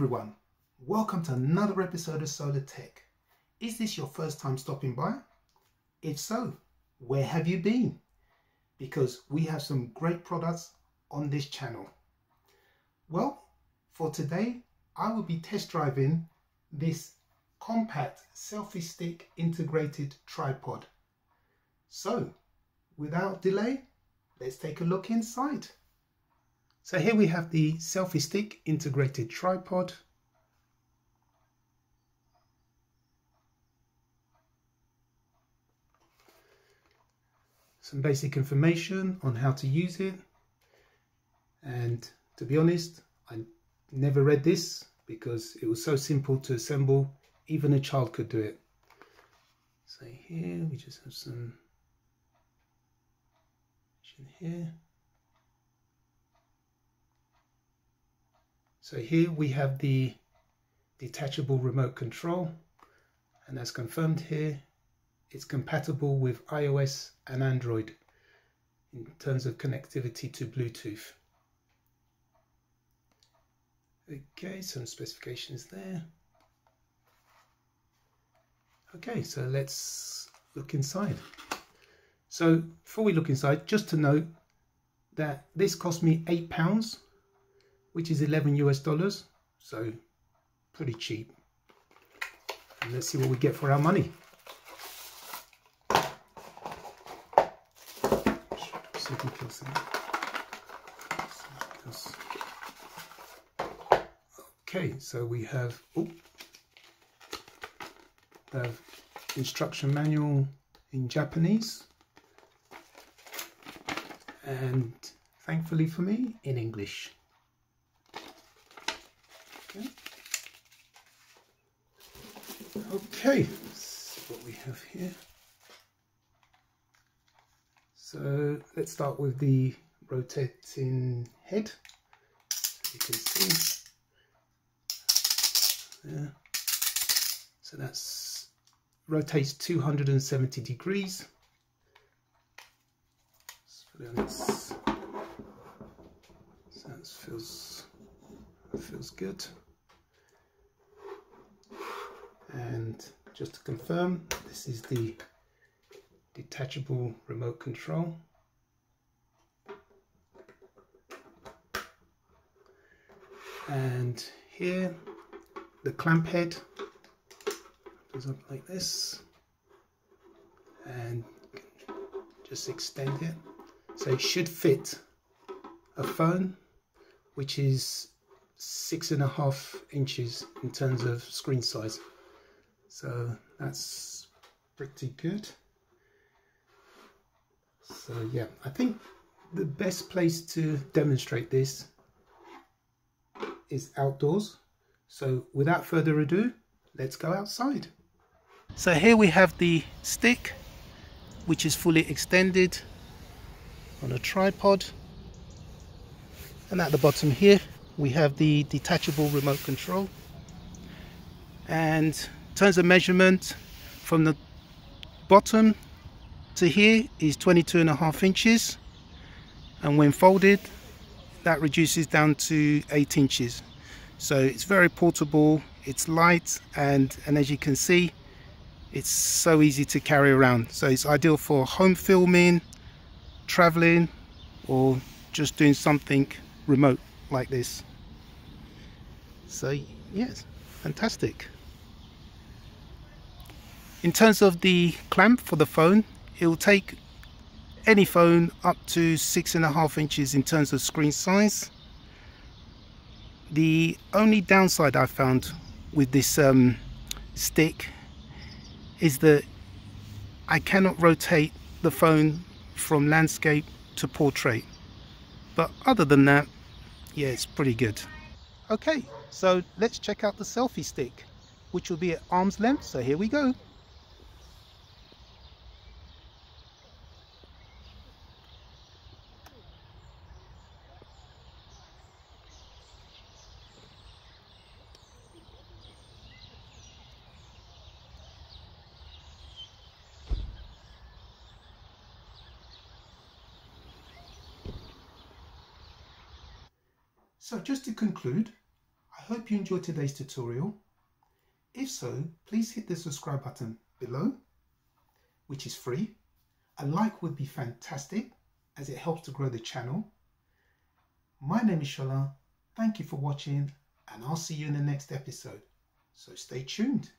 everyone, welcome to another episode of Sola Tech. Is this your first time stopping by? If so, where have you been? Because we have some great products on this channel. Well, for today, I will be test driving this compact selfie stick integrated tripod. So, without delay, let's take a look inside. So here we have the selfie stick integrated tripod. Some basic information on how to use it. And to be honest, I never read this because it was so simple to assemble, even a child could do it. So here we just have some here. So here we have the detachable remote control and as confirmed here it's compatible with iOS and Android in terms of connectivity to Bluetooth. Okay, some specifications there. Okay, so let's look inside. So before we look inside, just to note that this cost me eight pounds which is 11 US dollars. So pretty cheap. And let's see what we get for our money. Okay so we have oh, have instruction manual in Japanese. And thankfully for me in English Okay, let's what we have here. So let's start with the rotating head. you can see there. So that's rotates 270 degrees. Let's so that feels feels good and just to confirm this is the detachable remote control. And here the clamp head goes up like this. And just extend it. So it should fit a phone which is six and a half inches in terms of screen size so that's pretty good. So yeah I think the best place to demonstrate this is outdoors. So without further ado let's go outside. So here we have the stick which is fully extended on a tripod. And at the bottom here we have the detachable remote control. And terms of measurement from the bottom to here is 22 and a half inches. And when folded that reduces down to 8 inches. So it's very portable it's light and and as you can see it's so easy to carry around. So it's ideal for home filming traveling or just doing something remote like this. So yes fantastic in terms of the clamp for the phone it will take any phone up to six and a half inches in terms of screen size the only downside I found with this um, stick is that I cannot rotate the phone from landscape to portrait but other than that yeah it's pretty good okay so let's check out the selfie stick, which will be at arm's length. So here we go. So just to conclude, I hope you enjoyed today's tutorial. If so, please hit the subscribe button below, which is free. A like would be fantastic as it helps to grow the channel. My name is Shola. Thank you for watching and I'll see you in the next episode. So stay tuned.